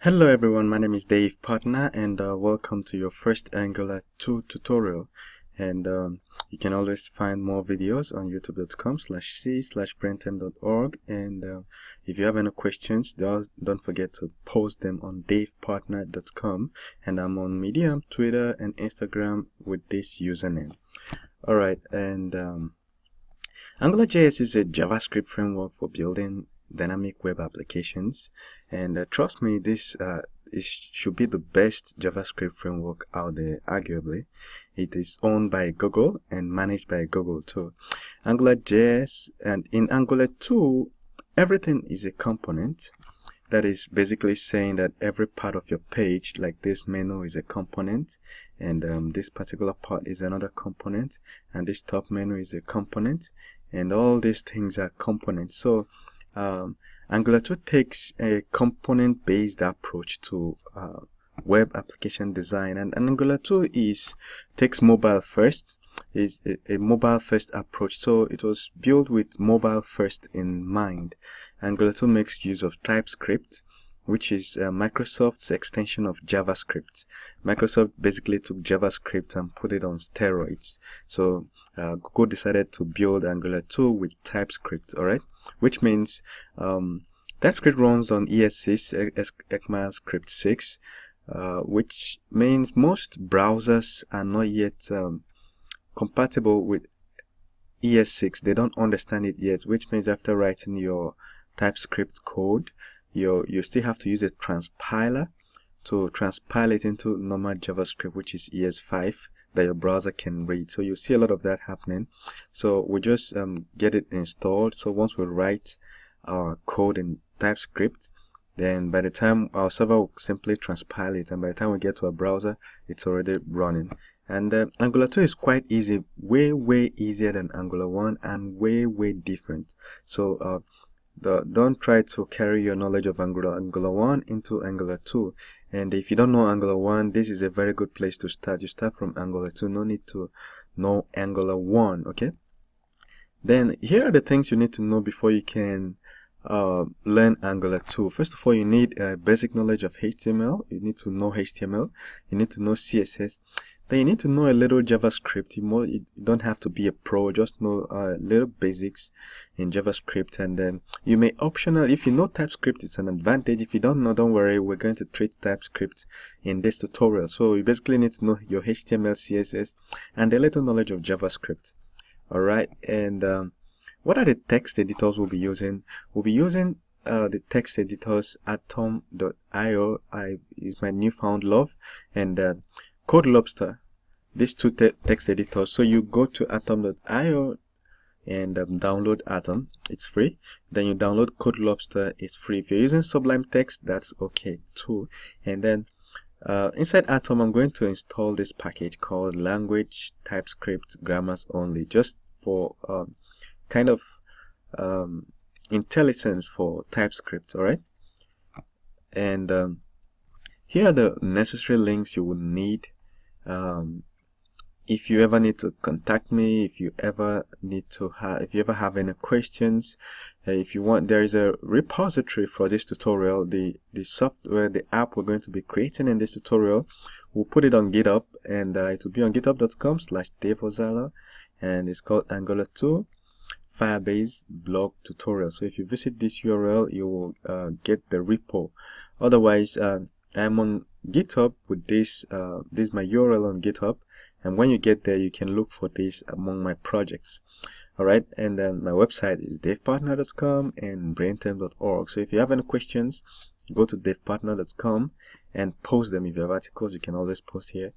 Hello everyone, my name is Dave Partner and uh, welcome to your first Angular 2 tutorial. And um, you can always find more videos on youtube.com slash c slash braintemple.org and uh, if you have any questions don't, don't forget to post them on davepartner.com and I'm on Medium, Twitter and Instagram with this username. Alright, and um, AngularJS is a JavaScript framework for building dynamic web applications. And uh, trust me this uh, should be the best javascript framework out there arguably. It is owned by google and managed by google too. Angular.js and in angular 2 everything is a component that is basically saying that every part of your page like this menu is a component and um, this particular part is another component and this top menu is a component and all these things are components. So um, Angular 2 takes a component-based approach to uh, web application design, and, and, Angular 2 is takes mobile first, is a, a mobile first approach. So it was built with mobile first in mind. Angular 2 makes use of TypeScript, which is uh, Microsoft's extension of JavaScript. Microsoft basically took JavaScript and put it on steroids. So uh, Google decided to build Angular 2 with TypeScript, alright? Which means um, TypeScript runs on ES6, ECMAScript 6, uh, which means most browsers are not yet um, compatible with ES6. They don't understand it yet, which means after writing your TypeScript code, you you still have to use a transpiler to transpile it into normal JavaScript, which is ES5 that your browser can read. So you see a lot of that happening. So we just um, get it installed. So once we write our code in TypeScript, then by the time our server will simply transpile it, and by the time we get to our browser, it's already running. And uh, Angular 2 is quite easy, way, way easier than Angular 1 and way, way different. So uh, the, don't try to carry your knowledge of Angular, Angular 1 into Angular 2 and if you don't know Angular 1 this is a very good place to start. You start from Angular 2 no need to know Angular 1 okay? Then here are the things you need to know before you can uh, learn Angular 2 first of all you need a basic knowledge of HTML you need to know HTML you need to know CSS then you need to know a little JavaScript. You, more, you don't have to be a pro, just know uh, little basics in JavaScript. And then you may optional, if you know TypeScript, it's an advantage. If you don't know, don't worry, we're going to treat TypeScript in this tutorial. So you basically need to know your HTML, CSS, and a little knowledge of JavaScript. Alright, and um, what are the text editors we'll be using? We'll be using uh, the text editors atom.io I is my newfound love and uh, CodeLobster, these two te text editors. So you go to atom.io and um, download Atom. It's free. Then you download Code Lobster. It's free. If you're using Sublime Text, that's okay too. And then uh, inside Atom, I'm going to install this package called Language TypeScript Grammars Only, just for um, kind of um, IntelliSense for TypeScript. All right. And um, here are the necessary links you will need um, if you ever need to contact me if you ever need to have if you ever have any questions uh, if you want there is a repository for this tutorial. The the software the app we're going to be creating in this tutorial we'll put it on github and uh, it will be on github.com slash davozala and it's called angular 2 firebase blog tutorial. So if you visit this url you will uh, get the repo. Otherwise uh, i'm on github with this uh, this is my url on github and when you get there you can look for this among my projects. All right and then my website is davepartner.com and braintemple.org so if you have any questions go to davepartner.com and post them. If you have articles you can always post here.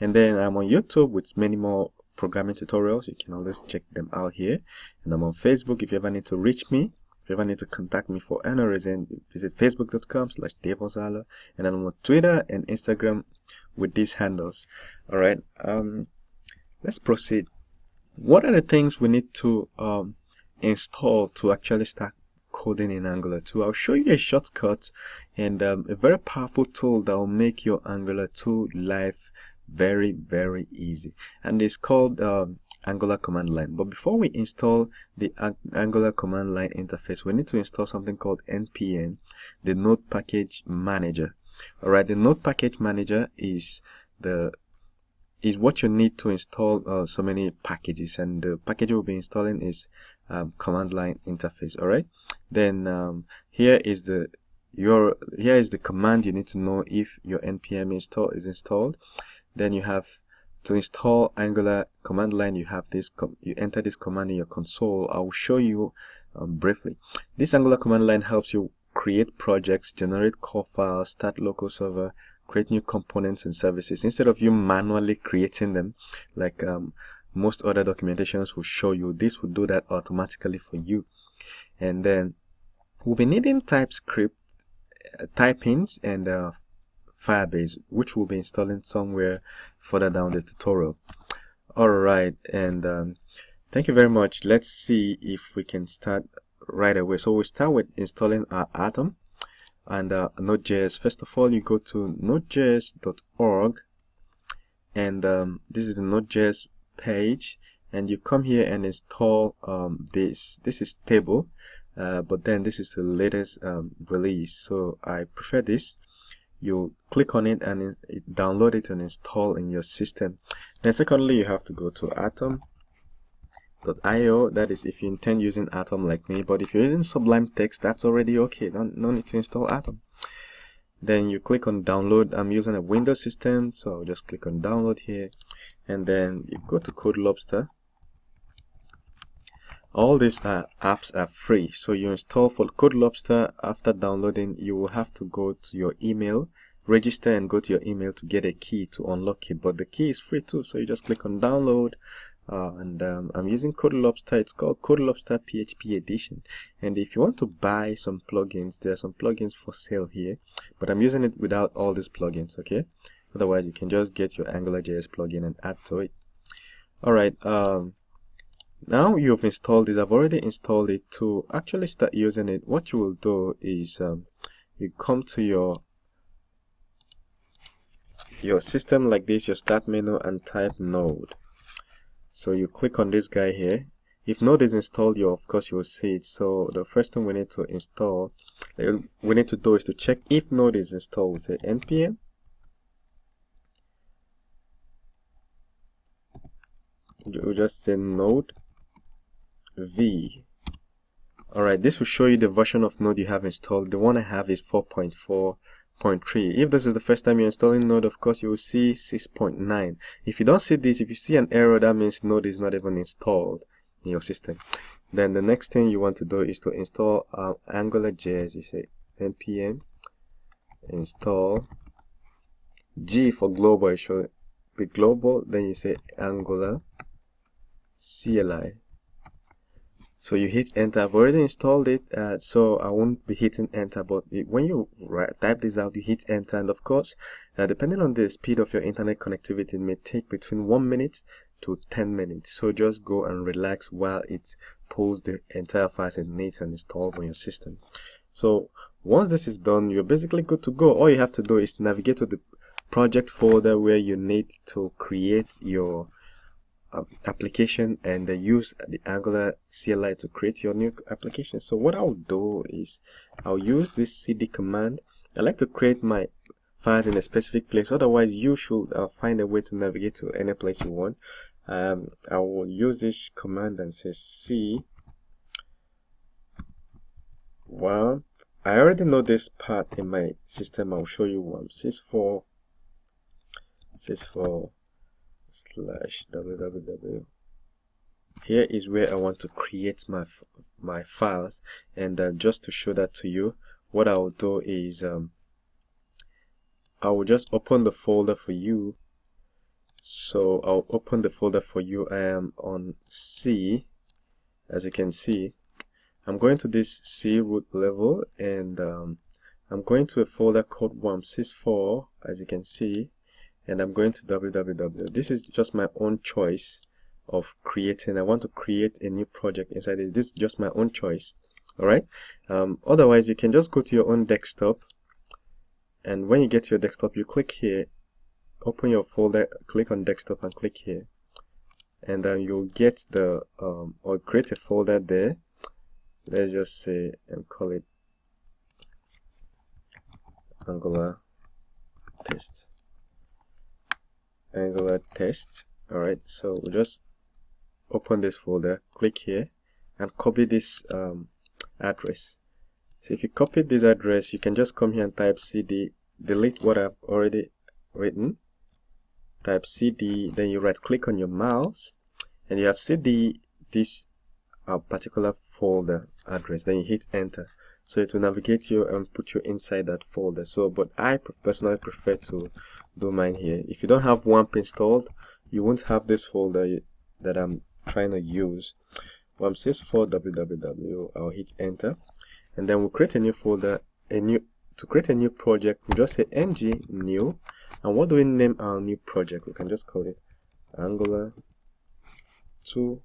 And then i'm on youtube with many more programming tutorials. You can always check them out here. And i'm on facebook if you ever need to reach me if you ever need to contact me for any reason, visit facebook.com slash davozala and I'm on Twitter and Instagram with these handles. Alright, um, let's proceed. What are the things we need to um, install to actually start coding in Angular 2? I'll show you a shortcut and um, a very powerful tool that will make your Angular 2 life very, very easy. And it's called um, Angular command line. But before we install the Angular command line interface, we need to install something called npm, the node package manager. all right the node package manager is the is what you need to install uh, so many packages and the package we'll be installing is um, command line interface all right then um, here is the your here is the command you need to know if your npm install is installed then you have to install angular command line you have this you enter this command in your console. I will show you um, briefly. This angular command line helps you create projects generate core files start local server create new components and services. Instead of you manually creating them like um, most other documentations will show you this will do that automatically for you. And then we'll be needing TypeScript uh, typings and uh, Firebase which we'll be installing somewhere further down the tutorial alright and um, thank you very much let's see if we can start right away so we start with installing our atom and uh, Node.js. First of all, you go to nodejs.org and um, this is the Node.js page and you come here and install um, this. This is stable, uh, but then this is the latest um, release. So I prefer this. You click on it and it, download it and install in your system. Then secondly, you have to go to Atom .io that is if you intend using atom like me but if you're using sublime text that's already okay. Don't no need to install atom. Then you click on download. I'm using a windows system so I'll just click on download here. And then you go to CodeLobster all these uh, apps are free so you install for Code Lobster. after downloading you will have to go to your email register and go to your email to get a key to unlock it but the key is free too so you just click on download uh, and um, I'm using Code Lobster. It's called Code Lobster PHP Edition. And if you want to buy some plugins, there are some plugins for sale here, but I'm using it without all these plugins. Okay. Otherwise, you can just get your AngularJS plugin and add to it. All right. Um, now you've installed this. I've already installed it. To actually start using it, what you will do is um, you come to your your system like this, your start menu, and type node. So you click on this guy here. If node is installed you of course you will see it. So the first thing we need to install we need to do is to check if node is installed. We say npm? We just say node v. Alright this will show you the version of node you have installed. The one I have is 4.4.3. if this is the first time you're installing node of course you will see 6.9 if you don't see this if you see an error that means node is not even installed in your system. Then the next thing you want to do is to install uh, angular.js you say npm install g for global. It should be global then you say angular cli so you hit enter i've already installed it uh, so i won't be hitting enter but when you type this out you hit enter and of course uh, depending on the speed of your internet connectivity it may take between one minute to 10 minutes. So just go and relax while it pulls the entire files in needs and installs on your system. So once this is done you're basically good to go. All you have to do is navigate to the project folder where you need to create your application and they use the Angular CLI to create your new application. So what I'll do is I'll use this cd command. I like to create my files in a specific place. Otherwise, you should uh, find a way to navigate to any place you want. Um, I will use this command and say c. Well, I already know this part in my system. I'll show you one. Sys4, sys4 slash www. Here is where I want to create my my files. And uh, just to show that to you what I will do is um, I will just open the folder for you. So I'll open the folder for you. I am on C as you can see. I'm going to this C root level and um, I'm going to a folder called WAMSys4 as you can see and I'm going to www. This is just my own choice of creating. I want to create a new project inside this. This is just my own choice. Alright. Um, otherwise, you can just go to your own desktop. And when you get to your desktop, you click here, open your folder, click on desktop and click here. And then you'll get the, um, or create a folder there. Let's just say and call it Angular test angular test all right so we'll just open this folder click here and copy this um, address. So if you copy this address you can just come here and type cd delete what I've already written. Type cd then you right click on your mouse and you have cd this uh, particular folder address. Then you hit enter. So it will navigate you and put you inside that folder. So but I personally prefer to do mine here. If you don't have WAMP installed you won't have this folder that I'm trying to use. WAMP sys4 www I'll hit enter. And then we'll create a new folder a new to create a new project we'll just say ng new. And what do we name our new project? We can just call it angular 2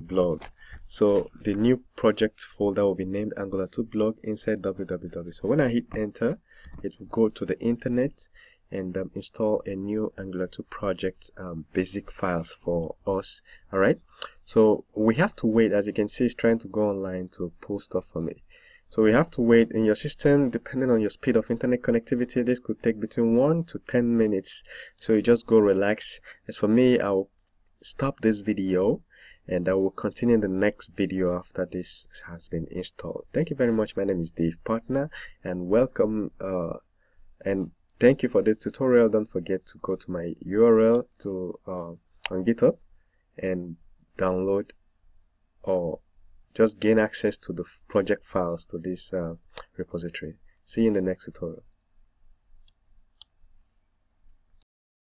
blog. So the new project folder will be named angular 2 blog inside www so when i hit enter it will go to the internet and um, install a new angular 2 project um, basic files for us all right so we have to wait as you can see it's trying to go online to pull stuff for me so we have to wait in your system depending on your speed of internet connectivity this could take between 1 to 10 minutes. So you just go relax. As for me I'll stop this video and I will continue in the next video after this has been installed. Thank you very much. My name is Dave Partner and welcome uh, and thank you for this tutorial. Don't forget to go to my URL to uh, on github and download or just gain access to the project files to this uh, repository. See you in the next tutorial